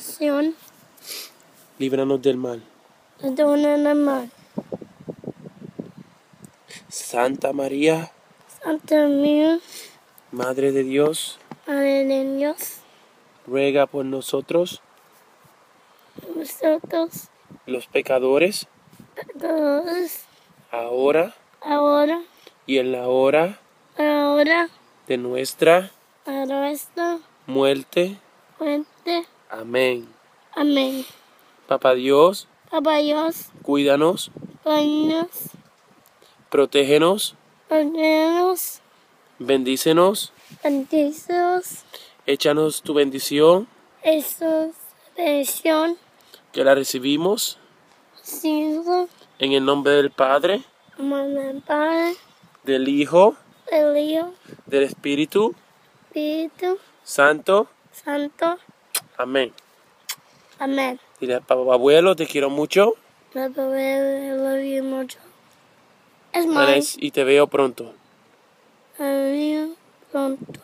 tentación, líbranos del mal. perdona el mal. Santa María, Santa mía, Madre de Dios, Madre de Dios, ruega por nosotros, nosotros, los pecadores, pecadores, ahora ahora, y en la hora ahora, de nuestra a nuestra muerte. muerte. Amén. Amén. Papá Dios, Papá Dios, cuídanos, cuídanos, protégenos, ordenanos, bendícenos, bendícenos, échanos tu bendición, Jesús, bendición, que la recibimos sigo, en el nombre del Padre, Mamá, Padre, del Hijo, el Hijo, del Espíritu Espíritu, Santo. Santo. Amén. Amén. Dile papá abuelo, te quiero mucho La bebé lo vi mucho. Es más, y te veo pronto. a mí pronto.